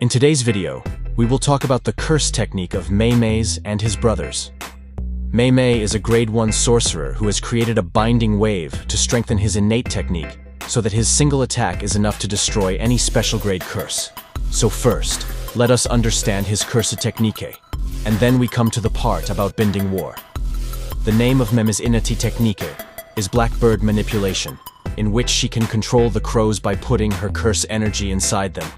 In today's video, we will talk about the curse technique of Mei Mei's and his brothers. Mei Mei is a grade 1 sorcerer who has created a binding vow to strengthen his innate technique so that his single attack is enough to destroy any special grade curse. So first, let us understand his curse technique, and then we come to the part about binding vow. The name of Mem's innate technique is Blackbird Manipulation, in which she can control the crows by putting her curse energy inside them.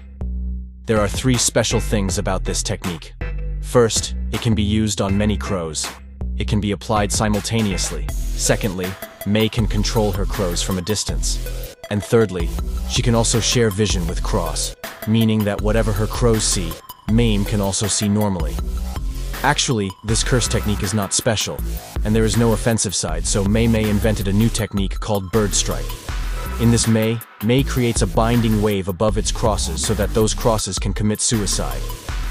There are three special things about this technique. First, it can be used on many crows. It can be applied simultaneously. Secondly, Mei can control her crows from a distance. And thirdly, she can also share vision with Cross, meaning that whatever her crows see, Mei Mei can also see normally. Actually, this curse technique is not special, and there is no offensive side, so Mei Mei invented a new technique called Bird Strike. In this May, May creates a binding vow above its crosses so that those crosses can commit suicide.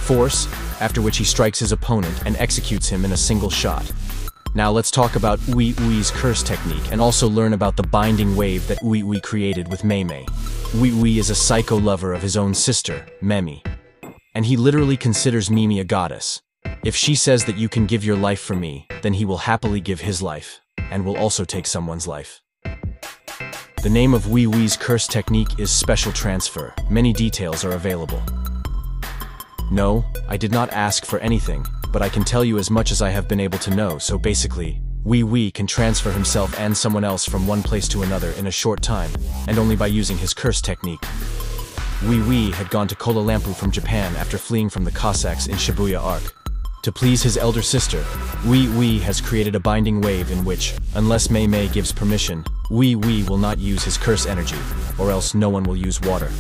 Force, after which he strikes his opponent and executes him in a single shot. Now let's talk about Ui Ui's curse technique and also learn about the binding vow that Ui Ui created with Mei Mei. Ui Ui is a psycho lover of his own sister, Memi. And he literally considers Mimi a goddess. If she says that you can give your life for me, then he will happily give his life, and will also take someone's life. The name of Ui Ui's curse technique is Special Transfer. Many details are available. No, I did not ask for anything, but I can tell you as much as I have been able to know, so basically, Ui Ui can transfer himself and someone else from one place to another in a short time, and only by using his curse technique. Ui Ui had gone to Kuala Lumpur from Japan after fleeing from the Cossacks in Shibuya Arc. To please his elder sister, Ui Ui has created a binding vow in which, unless Mei Mei gives permission, Ui Ui will not use his curse energy, or else no one will use water.